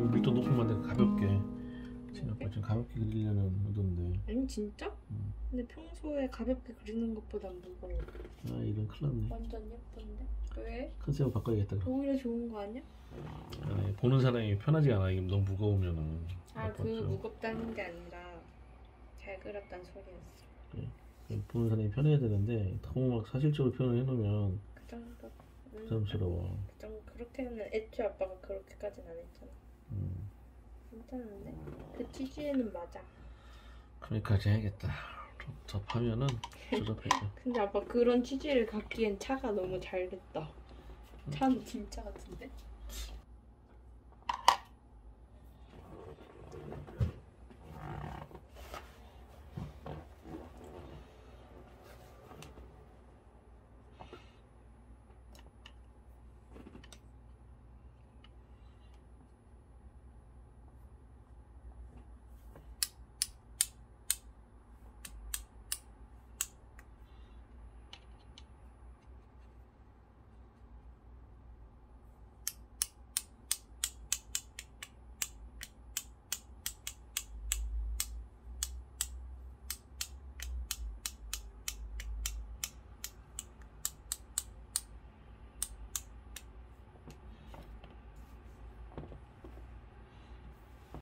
아빠한테 가볍게 지금 아빠 좀 가볍게 그리려는 의도인데 아니 진짜? 음. 근데 평소에 가볍게 그리는 것보다 무거워. 아 이런 큰일 났네 완전 예쁜데? 왜? 컨셉을 바꿔야겠다 그럼 오히려 좋은 거 아니야? 아니, 보는 사람이 편하지가 않아 이게 너무 무거우면은 아그좀 무겁다는 게 아니라 잘 그렸다는 소리였어. 보는 사람이 편해야 되는데 너무 막 사실적으로 표현을 해놓으면 그 정도. 음, 부담스러워 그 정도 그렇게는 애초에 아빠가 그렇게까지는 안 했잖아. 음. 괜찮은데? 그 취지에는 맞아. 그러니까지 해야겠다 좀 접하면은 조잡할게 근데 아빠 그런 취지를 갖기엔 차가 너무 잘 됐다. 차는 진짜 같은데?